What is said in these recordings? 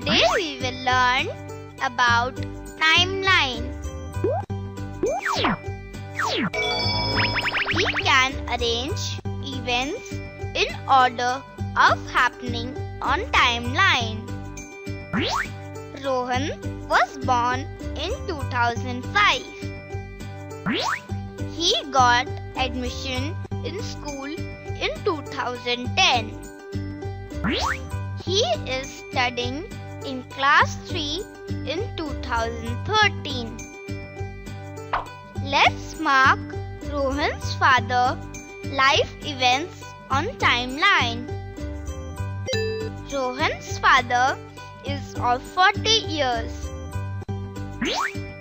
Today we will learn about timeline. We can arrange events in order of happening on timeline. Rohan was born in 2005. He got admission in school in 2010. He is studying in class 3 in 2013. Let's mark Rohan's father life events on timeline. Rohan's father is of 40 years.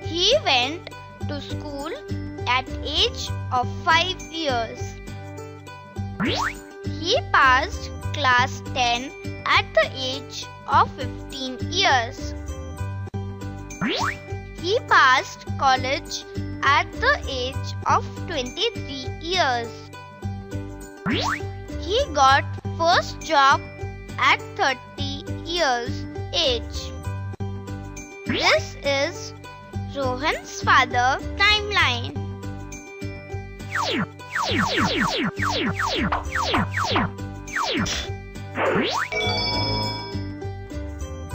He went to school at age of 5 years. He passed class 10 at the age of 15 years. He passed college at the age of 23 years. He got first job at 30 years age. This is Rohan's father timeline. Thank you.